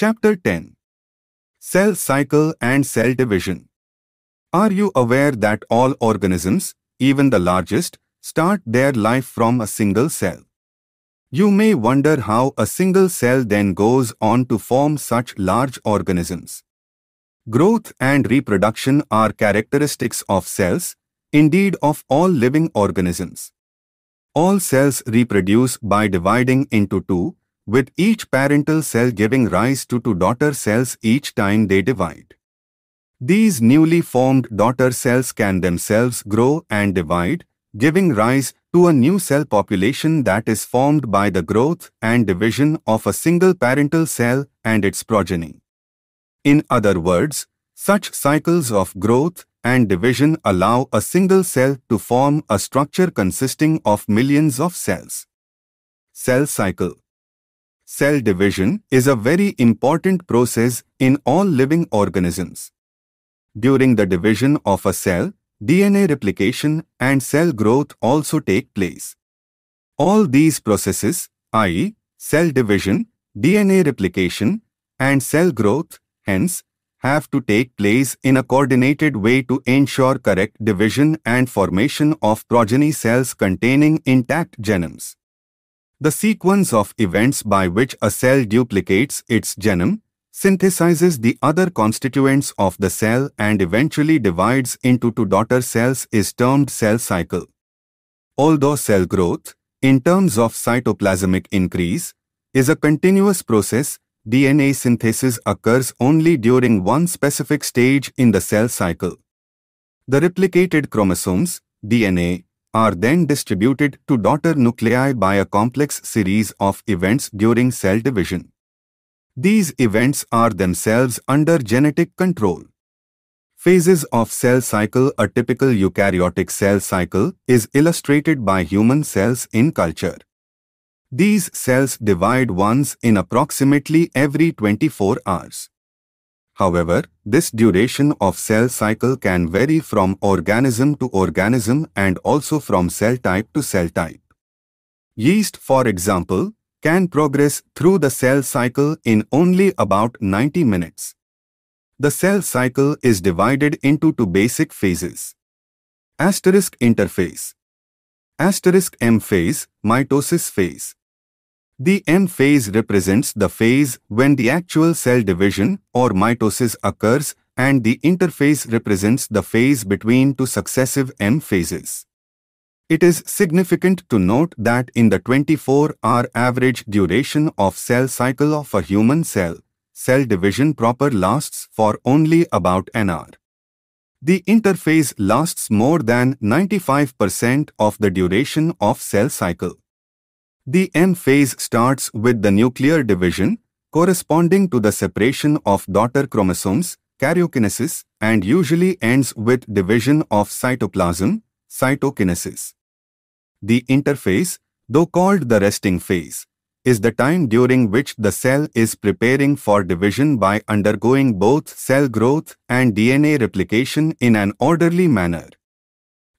Chapter 10 Cell Cycle and Cell Division Are you aware that all organisms, even the largest, start their life from a single cell? You may wonder how a single cell then goes on to form such large organisms. Growth and reproduction are characteristics of cells, indeed of all living organisms. All cells reproduce by dividing into two, with each parental cell giving rise to two daughter cells each time they divide. These newly formed daughter cells can themselves grow and divide, giving rise to a new cell population that is formed by the growth and division of a single parental cell and its progeny. In other words, such cycles of growth and division allow a single cell to form a structure consisting of millions of cells. Cell cycle Cell division is a very important process in all living organisms. During the division of a cell, DNA replication and cell growth also take place. All these processes, i.e., cell division, DNA replication, and cell growth, hence, have to take place in a coordinated way to ensure correct division and formation of progeny cells containing intact genomes. The sequence of events by which a cell duplicates its genome, synthesizes the other constituents of the cell and eventually divides into two daughter cells is termed cell cycle. Although cell growth, in terms of cytoplasmic increase, is a continuous process, DNA synthesis occurs only during one specific stage in the cell cycle. The replicated chromosomes, DNA, are then distributed to daughter nuclei by a complex series of events during cell division. These events are themselves under genetic control. Phases of cell cycle A typical eukaryotic cell cycle is illustrated by human cells in culture. These cells divide once in approximately every 24 hours. However, this duration of cell cycle can vary from organism to organism and also from cell type to cell type. Yeast, for example, can progress through the cell cycle in only about 90 minutes. The cell cycle is divided into two basic phases. Asterisk interphase. Asterisk M phase, mitosis phase. The M phase represents the phase when the actual cell division or mitosis occurs and the interphase represents the phase between two successive M phases. It is significant to note that in the 24-hour average duration of cell cycle of a human cell, cell division proper lasts for only about an hour. The interphase lasts more than 95% of the duration of cell cycle. The M phase starts with the nuclear division, corresponding to the separation of daughter chromosomes, karyokinesis, and usually ends with division of cytoplasm, cytokinesis. The interphase, though called the resting phase, is the time during which the cell is preparing for division by undergoing both cell growth and DNA replication in an orderly manner.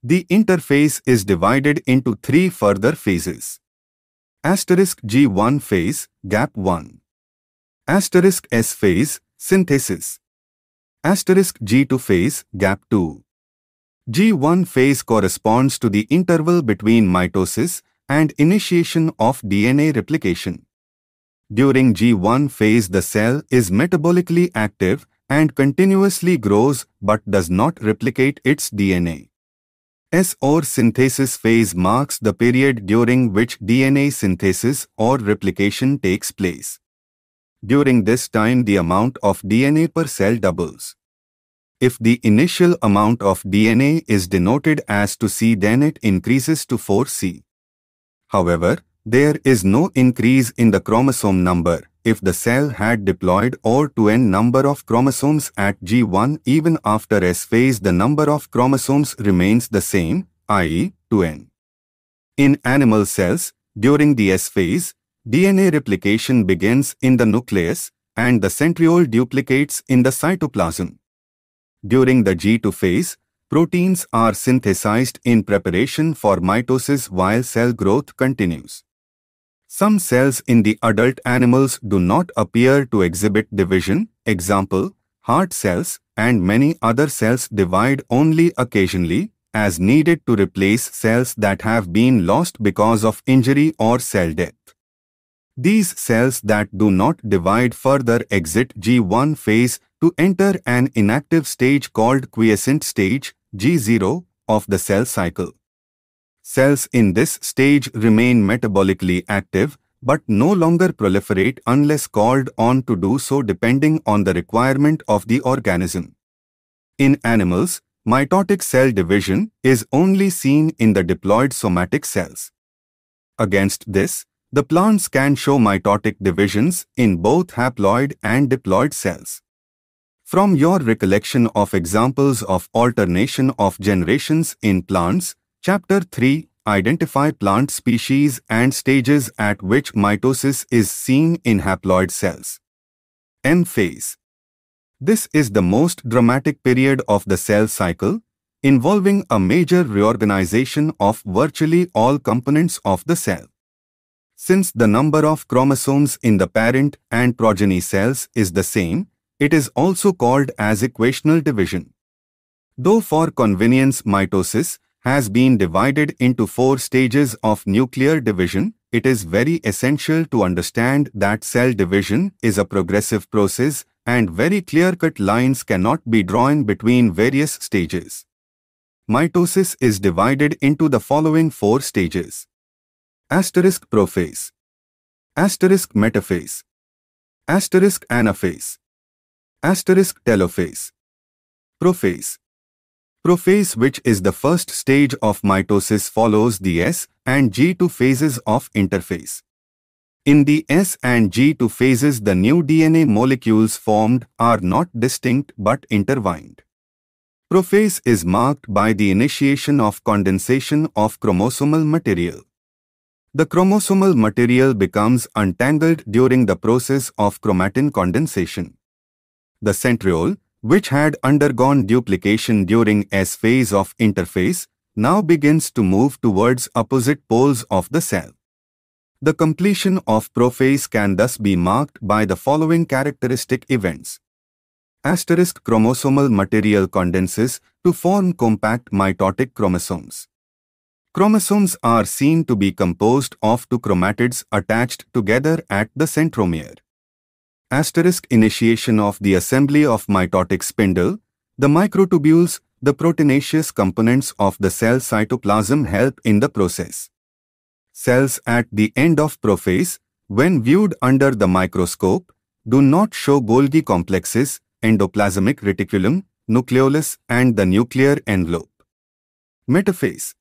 The interphase is divided into three further phases. Asterisk G1 phase, gap 1. Asterisk S phase, synthesis. Asterisk G2 phase, gap 2. G1 phase corresponds to the interval between mitosis and initiation of DNA replication. During G1 phase the cell is metabolically active and continuously grows but does not replicate its DNA. S or synthesis phase marks the period during which DNA synthesis or replication takes place. During this time the amount of DNA per cell doubles. If the initial amount of DNA is denoted as 2C then it increases to 4C. However, there is no increase in the chromosome number if the cell had diploid or to n number of chromosomes at G1 even after S phase the number of chromosomes remains the same, i.e. 2n. In animal cells, during the S phase, DNA replication begins in the nucleus and the centriole duplicates in the cytoplasm. During the G2 phase, proteins are synthesized in preparation for mitosis while cell growth continues. Some cells in the adult animals do not appear to exhibit division, example, heart cells, and many other cells divide only occasionally, as needed to replace cells that have been lost because of injury or cell death. These cells that do not divide further exit G1 phase to enter an inactive stage called quiescent stage, G0, of the cell cycle. Cells in this stage remain metabolically active but no longer proliferate unless called on to do so depending on the requirement of the organism. In animals, mitotic cell division is only seen in the diploid somatic cells. Against this, the plants can show mitotic divisions in both haploid and diploid cells. From your recollection of examples of alternation of generations in plants, Chapter 3 Identify plant species and stages at which mitosis is seen in haploid cells. M phase. This is the most dramatic period of the cell cycle, involving a major reorganization of virtually all components of the cell. Since the number of chromosomes in the parent and progeny cells is the same, it is also called as equational division. Though for convenience mitosis has been divided into four stages of nuclear division, it is very essential to understand that cell division is a progressive process and very clear-cut lines cannot be drawn between various stages. Mitosis is divided into the following four stages. Asterisk prophase. Asterisk metaphase. Asterisk anaphase. Asterisk telophase. Prophase. Prophase which is the first stage of mitosis follows the S and G2 phases of interphase. In the S and G2 phases the new DNA molecules formed are not distinct but intertwined. Prophase is marked by the initiation of condensation of chromosomal material. The chromosomal material becomes untangled during the process of chromatin condensation. The centriole, which had undergone duplication during S phase of interphase, now begins to move towards opposite poles of the cell. The completion of prophase can thus be marked by the following characteristic events. Asterisk chromosomal material condenses to form compact mitotic chromosomes. Chromosomes are seen to be composed of two chromatids attached together at the centromere. Asterisk initiation of the assembly of mitotic spindle, the microtubules, the proteinaceous components of the cell cytoplasm help in the process. Cells at the end of prophase, when viewed under the microscope, do not show Golgi complexes, endoplasmic reticulum, nucleolus and the nuclear envelope. Metaphase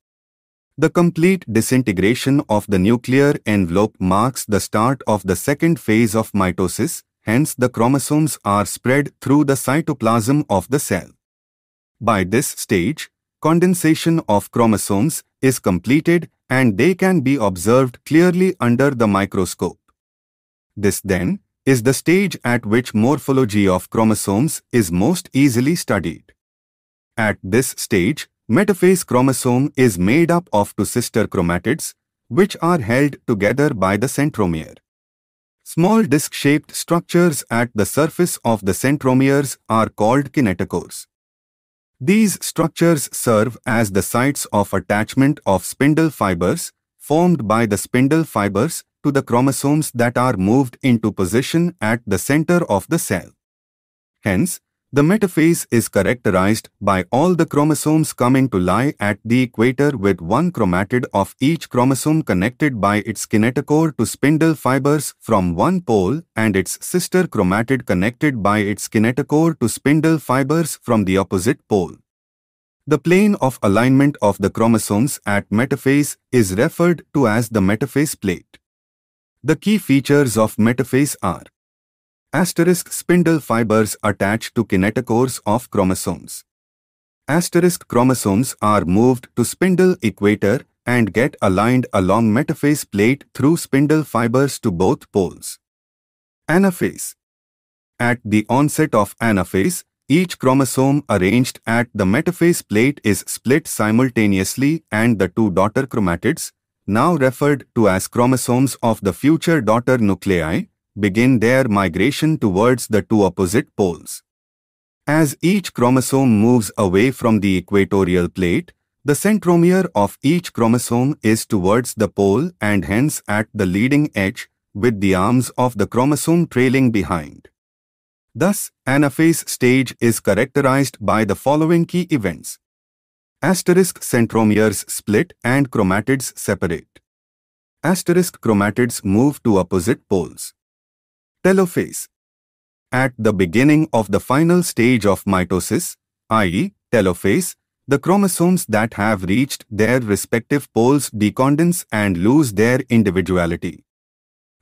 The complete disintegration of the nuclear envelope marks the start of the second phase of mitosis, hence the chromosomes are spread through the cytoplasm of the cell. By this stage, condensation of chromosomes is completed and they can be observed clearly under the microscope. This then is the stage at which morphology of chromosomes is most easily studied. At this stage, metaphase chromosome is made up of two sister chromatids, which are held together by the centromere. Small disc-shaped structures at the surface of the centromeres are called kinetochores. These structures serve as the sites of attachment of spindle fibers, formed by the spindle fibers to the chromosomes that are moved into position at the center of the cell. Hence, the metaphase is characterized by all the chromosomes coming to lie at the equator with one chromatid of each chromosome connected by its kinetochore to spindle fibers from one pole and its sister chromatid connected by its kinetochore to spindle fibers from the opposite pole. The plane of alignment of the chromosomes at metaphase is referred to as the metaphase plate. The key features of metaphase are Asterisk spindle fibers attached to kinetochores of chromosomes. Asterisk chromosomes are moved to spindle equator and get aligned along metaphase plate through spindle fibers to both poles. Anaphase. At the onset of anaphase, each chromosome arranged at the metaphase plate is split simultaneously and the two daughter chromatids, now referred to as chromosomes of the future daughter nuclei, begin their migration towards the two opposite poles. As each chromosome moves away from the equatorial plate, the centromere of each chromosome is towards the pole and hence at the leading edge, with the arms of the chromosome trailing behind. Thus, anaphase stage is characterized by the following key events. Asterisk centromeres split and chromatids separate. Asterisk chromatids move to opposite poles. Telophase. At the beginning of the final stage of mitosis, i.e., telophase, the chromosomes that have reached their respective poles decondense and lose their individuality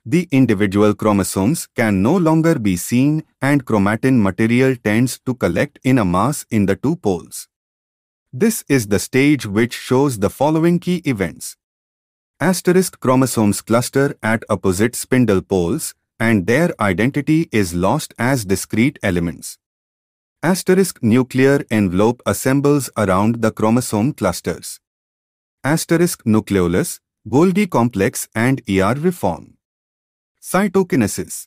the individual chromosomes can no longer be seen and chromatin material tends to collect in a mass in the two poles. This is the stage which shows the following key events. Asterisk chromosomes cluster at opposite spindle poles and their identity is lost as discrete elements. Asterisk nuclear envelope assembles around the chromosome clusters. Asterisk nucleolus, Golgi complex and ER reform. Cytokinesis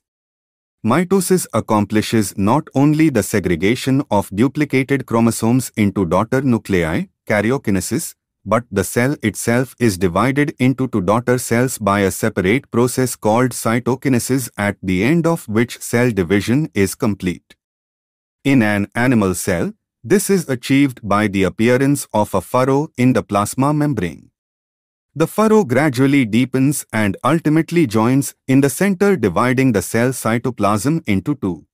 Mitosis accomplishes not only the segregation of duplicated chromosomes into daughter nuclei, karyokinesis, but the cell itself is divided into two daughter cells by a separate process called cytokinesis at the end of which cell division is complete. In an animal cell, this is achieved by the appearance of a furrow in the plasma membrane. The furrow gradually deepens and ultimately joins in the center dividing the cell cytoplasm into two.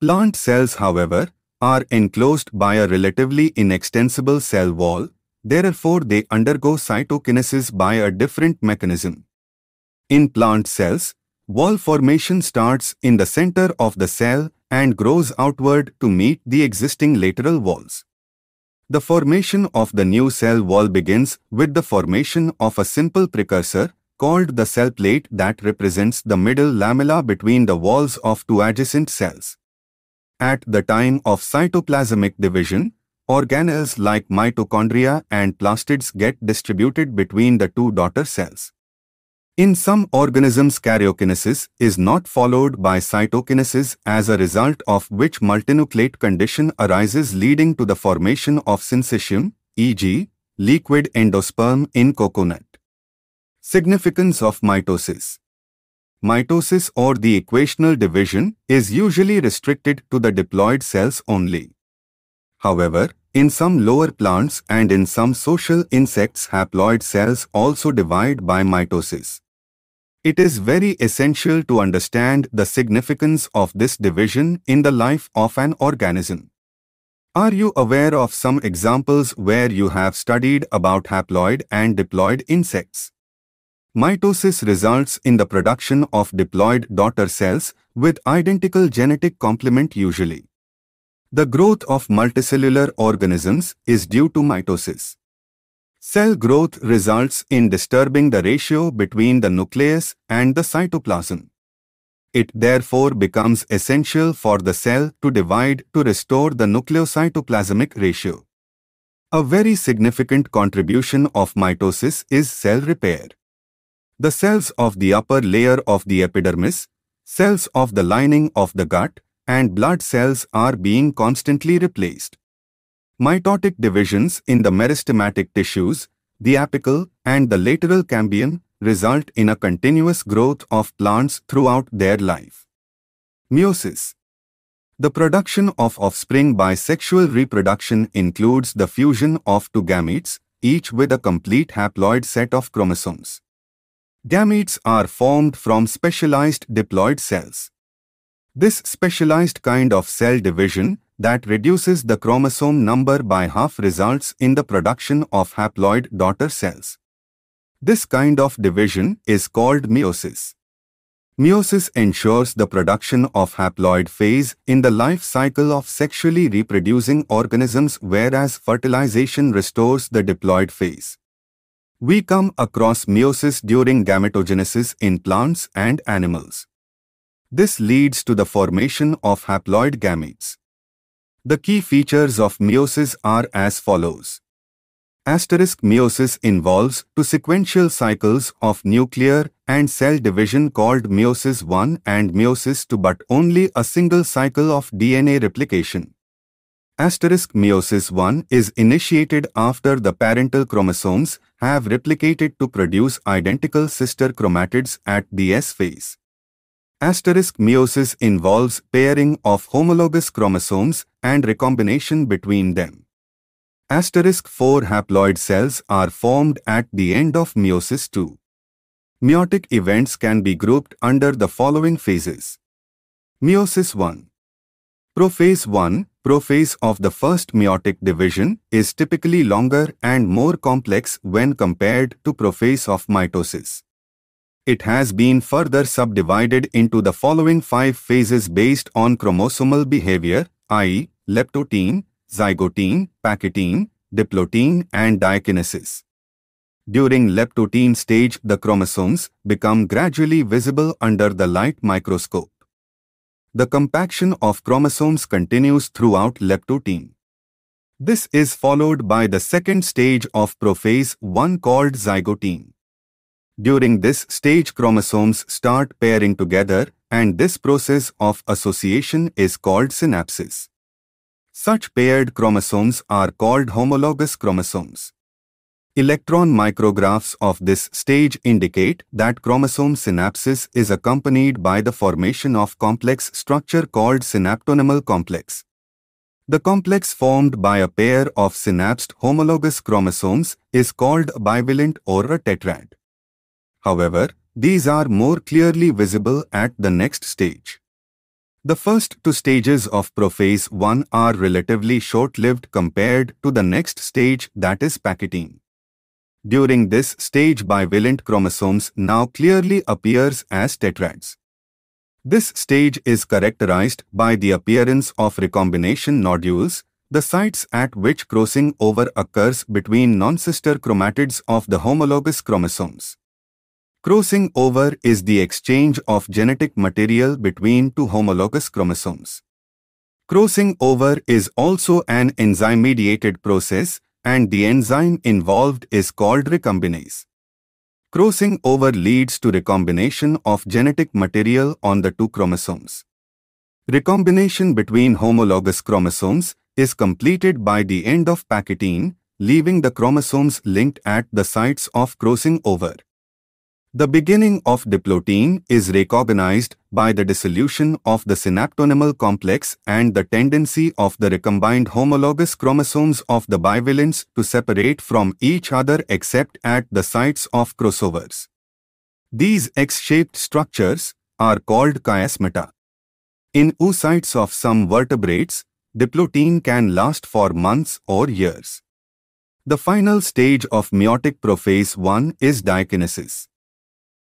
Plant cells, however, are enclosed by a relatively inextensible cell wall, therefore they undergo cytokinesis by a different mechanism. In plant cells, wall formation starts in the center of the cell and grows outward to meet the existing lateral walls. The formation of the new cell wall begins with the formation of a simple precursor called the cell plate that represents the middle lamella between the walls of two adjacent cells. At the time of cytoplasmic division, organelles like mitochondria and plastids get distributed between the two daughter cells. In some organisms karyokinesis is not followed by cytokinesis as a result of which multinucleate condition arises leading to the formation of syncytium, e.g., liquid endosperm in coconut. Significance of mitosis Mitosis or the equational division is usually restricted to the diploid cells only. However, in some lower plants and in some social insects haploid cells also divide by mitosis. It is very essential to understand the significance of this division in the life of an organism. Are you aware of some examples where you have studied about haploid and diploid insects? Mitosis results in the production of diploid daughter cells with identical genetic complement usually. The growth of multicellular organisms is due to mitosis. Cell growth results in disturbing the ratio between the nucleus and the cytoplasm. It therefore becomes essential for the cell to divide to restore the nucleocytoplasmic ratio. A very significant contribution of mitosis is cell repair. The cells of the upper layer of the epidermis, cells of the lining of the gut, and blood cells are being constantly replaced. Mitotic divisions in the meristematic tissues, the apical and the lateral cambium result in a continuous growth of plants throughout their life. Meiosis The production of offspring by sexual reproduction includes the fusion of two gametes, each with a complete haploid set of chromosomes. Gametes are formed from specialized diploid cells. This specialized kind of cell division that reduces the chromosome number by half results in the production of haploid daughter cells. This kind of division is called meiosis. Meiosis ensures the production of haploid phase in the life cycle of sexually reproducing organisms whereas fertilization restores the diploid phase. We come across meiosis during gametogenesis in plants and animals. This leads to the formation of haploid gametes. The key features of meiosis are as follows. Asterisk meiosis involves two sequential cycles of nuclear and cell division called meiosis 1 and meiosis 2 but only a single cycle of DNA replication. Asterisk meiosis 1 is initiated after the parental chromosomes have replicated to produce identical sister chromatids at the S phase. Asterisk meiosis involves pairing of homologous chromosomes and recombination between them. Asterisk 4 haploid cells are formed at the end of meiosis 2. Meiotic events can be grouped under the following phases. Meiosis 1 Prophase 1 Prophase of the first meiotic division is typically longer and more complex when compared to prophase of mitosis. It has been further subdivided into the following five phases based on chromosomal behavior, i.e., leptotene, zygotene, pachytene, diplotene, and diakinesis. During leptotene stage, the chromosomes become gradually visible under the light microscope. The compaction of chromosomes continues throughout leptotene. This is followed by the second stage of prophase 1 called zygotene. During this stage chromosomes start pairing together and this process of association is called synapsis. Such paired chromosomes are called homologous chromosomes. Electron micrographs of this stage indicate that chromosome synapsis is accompanied by the formation of complex structure called synaptonemal complex. The complex formed by a pair of synapsed homologous chromosomes is called bivalent or a tetrad. However, these are more clearly visible at the next stage. The first two stages of prophase 1 are relatively short-lived compared to the next stage that is pachytene. During this stage bivalent chromosomes now clearly appears as tetrads. This stage is characterized by the appearance of recombination nodules, the sites at which crossing over occurs between non-sister chromatids of the homologous chromosomes. Crossing over is the exchange of genetic material between two homologous chromosomes. Crossing over is also an enzyme-mediated process and the enzyme involved is called recombinase. Crossing over leads to recombination of genetic material on the two chromosomes. Recombination between homologous chromosomes is completed by the end of pachytene, leaving the chromosomes linked at the sites of crossing over. The beginning of diplotene is recognized by the dissolution of the synaptonemal complex and the tendency of the recombined homologous chromosomes of the bivalents to separate from each other except at the sites of crossovers. These X-shaped structures are called chiasmata. In oocytes of some vertebrates, diplotene can last for months or years. The final stage of meiotic prophase 1 is diakinesis.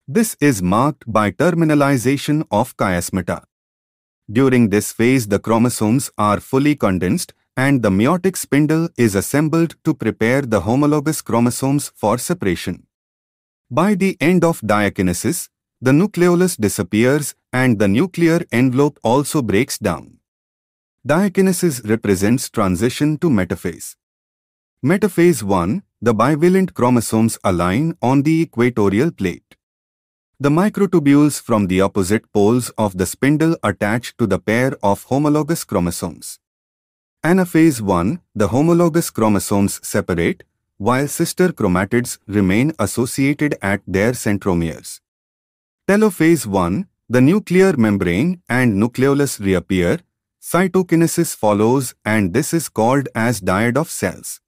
This is marked by terminalization of chiasmata. During this phase the chromosomes are fully condensed and the meiotic spindle is assembled to prepare the homologous chromosomes for separation. By the end of diakinesis, the nucleolus disappears and the nuclear envelope also breaks down. Diakinesis represents transition to metaphase. Metaphase 1, the bivalent chromosomes align on the equatorial plate. The microtubules from the opposite poles of the spindle attach to the pair of homologous chromosomes. Anaphase 1, the homologous chromosomes separate, while sister chromatids remain associated at their centromeres. Telophase 1, the nuclear membrane and nucleolus reappear, cytokinesis follows and this is called as dyad of cells.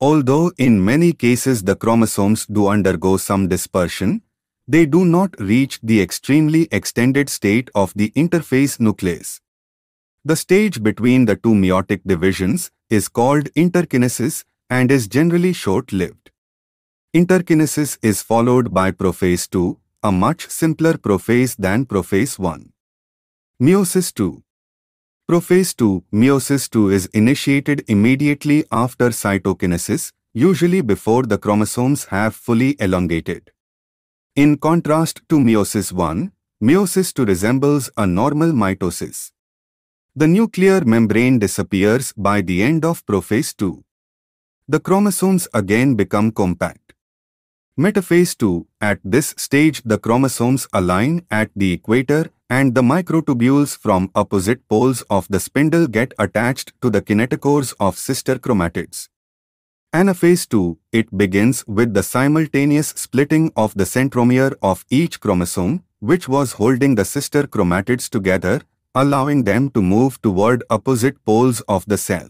Although in many cases the chromosomes do undergo some dispersion, they do not reach the extremely extended state of the interphase nucleus. The stage between the two meiotic divisions is called interkinesis and is generally short-lived. Interkinesis is followed by prophase 2, a much simpler prophase than prophase 1. Meiosis 2 Prophase 2, meiosis 2 is initiated immediately after cytokinesis, usually before the chromosomes have fully elongated. In contrast to meiosis 1, meiosis 2 resembles a normal mitosis. The nuclear membrane disappears by the end of prophase 2. The chromosomes again become compact. Metaphase 2, at this stage the chromosomes align at the equator and the microtubules from opposite poles of the spindle get attached to the kinetochores of sister chromatids. Anaphase 2, it begins with the simultaneous splitting of the centromere of each chromosome, which was holding the sister chromatids together, allowing them to move toward opposite poles of the cell.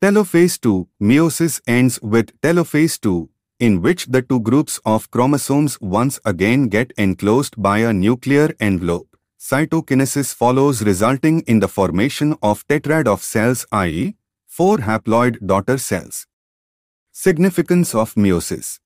Telophase 2, meiosis ends with telophase 2, in which the two groups of chromosomes once again get enclosed by a nuclear envelope. Cytokinesis follows resulting in the formation of tetrad of cells i.e., four haploid daughter cells. Significance of meiosis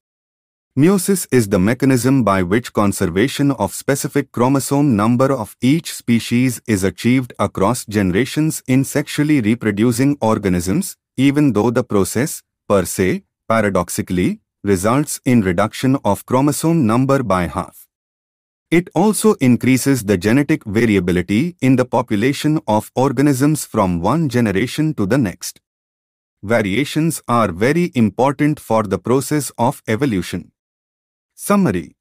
Meiosis is the mechanism by which conservation of specific chromosome number of each species is achieved across generations in sexually reproducing organisms, even though the process, per se, paradoxically, results in reduction of chromosome number by half. It also increases the genetic variability in the population of organisms from one generation to the next. Variations are very important for the process of evolution. Summary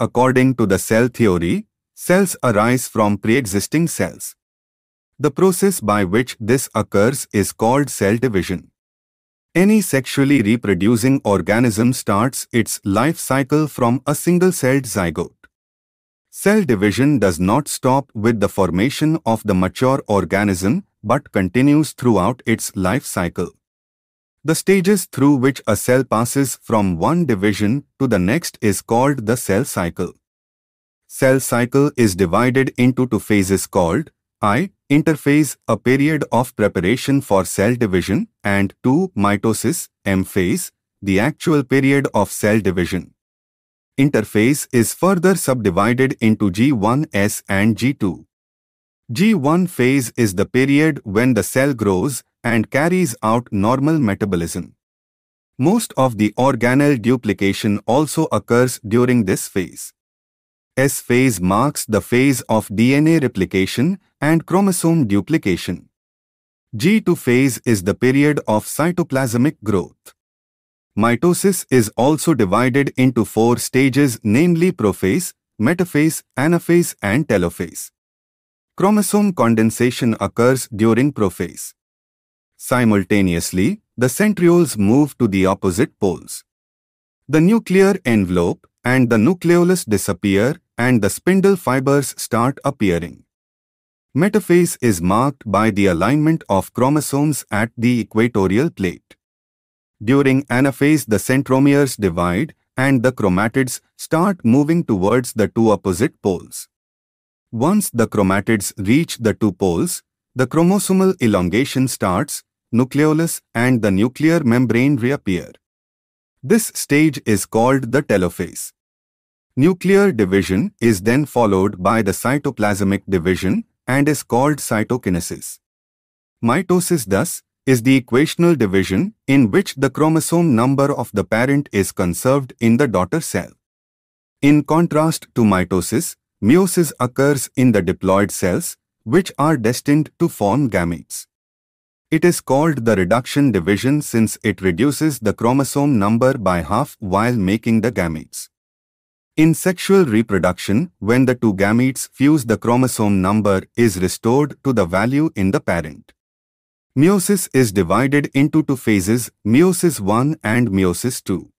According to the cell theory, cells arise from pre-existing cells. The process by which this occurs is called cell division. Any sexually reproducing organism starts its life cycle from a single-celled zygote. Cell division does not stop with the formation of the mature organism but continues throughout its life cycle. The stages through which a cell passes from one division to the next is called the cell cycle. Cell cycle is divided into two phases called I. Interphase, a period of preparation for cell division, and 2. Mitosis, M phase, the actual period of cell division. Interphase is further subdivided into G1S and G2. G1 phase is the period when the cell grows and carries out normal metabolism. Most of the organelle duplication also occurs during this phase. S phase marks the phase of DNA replication and chromosome duplication. G2 phase is the period of cytoplasmic growth. Mitosis is also divided into four stages namely prophase, metaphase, anaphase and telophase. Chromosome condensation occurs during prophase. Simultaneously, the centrioles move to the opposite poles. The nuclear envelope and the nucleolus disappear and the spindle fibers start appearing. Metaphase is marked by the alignment of chromosomes at the equatorial plate. During anaphase the centromeres divide and the chromatids start moving towards the two opposite poles. Once the chromatids reach the two poles, the chromosomal elongation starts, nucleolus and the nuclear membrane reappear. This stage is called the telophase. Nuclear division is then followed by the cytoplasmic division and is called cytokinesis. Mitosis thus is the equational division in which the chromosome number of the parent is conserved in the daughter cell. In contrast to mitosis, meiosis occurs in the diploid cells, which are destined to form gametes. It is called the reduction division since it reduces the chromosome number by half while making the gametes. In sexual reproduction, when the two gametes fuse the chromosome number is restored to the value in the parent. Meiosis is divided into two phases, meiosis 1 and meiosis 2.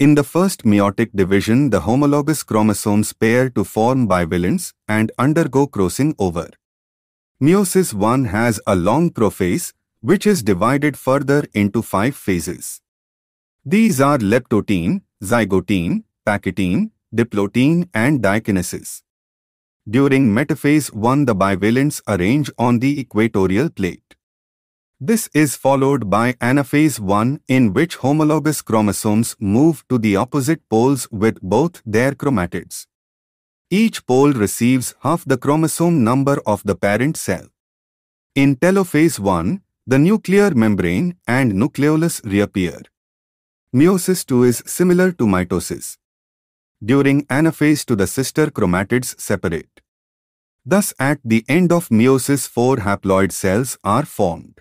In the first meiotic division, the homologous chromosomes pair to form bivalents and undergo crossing over. Meiosis 1 has a long prophase, which is divided further into five phases. These are leptotene, zygotene, pachytene, diplotene and diakinesis. During metaphase 1 the bivalents arrange on the equatorial plate. This is followed by anaphase 1 in which homologous chromosomes move to the opposite poles with both their chromatids. Each pole receives half the chromosome number of the parent cell. In telophase 1, the nuclear membrane and nucleolus reappear. Meiosis 2 is similar to mitosis during anaphase to the sister chromatids separate. Thus at the end of meiosis four haploid cells are formed.